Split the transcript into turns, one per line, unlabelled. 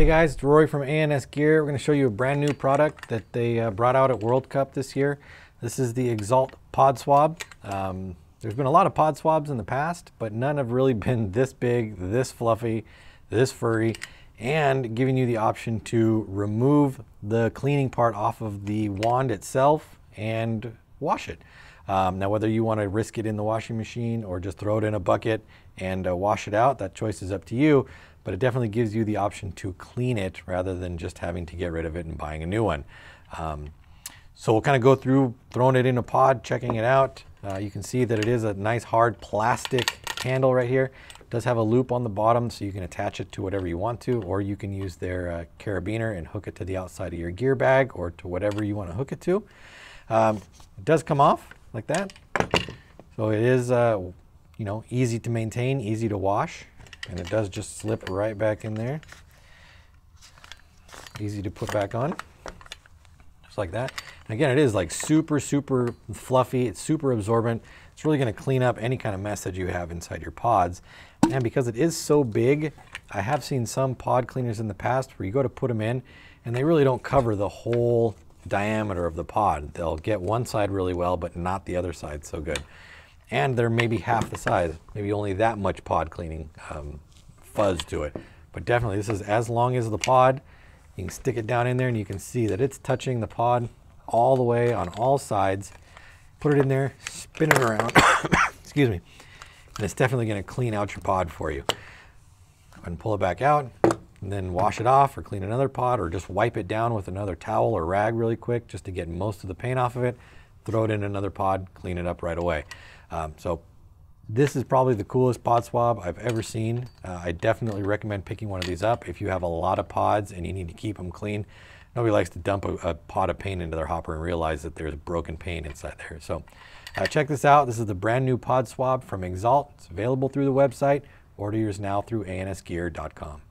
Hey guys, it's Rory from ANS Gear. We're going to show you a brand new product that they uh, brought out at World Cup this year. This is the Exalt Pod Swab. Um, there's been a lot of pod swabs in the past, but none have really been this big, this fluffy, this furry, and giving you the option to remove the cleaning part off of the wand itself and wash it. Um, now, whether you want to risk it in the washing machine or just throw it in a bucket and uh, wash it out, that choice is up to you. But it definitely gives you the option to clean it rather than just having to get rid of it and buying a new one. Um, so we'll kind of go through throwing it in a pod, checking it out. Uh, you can see that it is a nice hard plastic handle right here. It does have a loop on the bottom so you can attach it to whatever you want to, or you can use their uh, carabiner and hook it to the outside of your gear bag or to whatever you want to hook it to. Um, it does come off like that. So it is, uh, you know, easy to maintain, easy to wash, and it does just slip right back in there. Easy to put back on, just like that. And again, it is like super, super fluffy. It's super absorbent. It's really going to clean up any kind of mess that you have inside your pods. And because it is so big, I have seen some pod cleaners in the past where you go to put them in and they really don't cover the whole diameter of the pod. They'll get one side really well, but not the other side so good. And they're maybe half the size, maybe only that much pod cleaning um, fuzz to it. But definitely, this is as long as the pod. You can stick it down in there and you can see that it's touching the pod all the way on all sides. Put it in there, spin it around, excuse me, and it's definitely gonna clean out your pod for you. And pull it back out, and then wash it off or clean another pod or just wipe it down with another towel or rag really quick just to get most of the paint off of it. Throw it in another pod, clean it up right away. Um, so this is probably the coolest pod swab I've ever seen. Uh, I definitely recommend picking one of these up if you have a lot of pods and you need to keep them clean. Nobody likes to dump a, a pot of paint into their hopper and realize that there's broken paint inside there. So uh, check this out. This is the brand new pod swab from Exalt. It's available through the website. Order yours now through ansgear.com.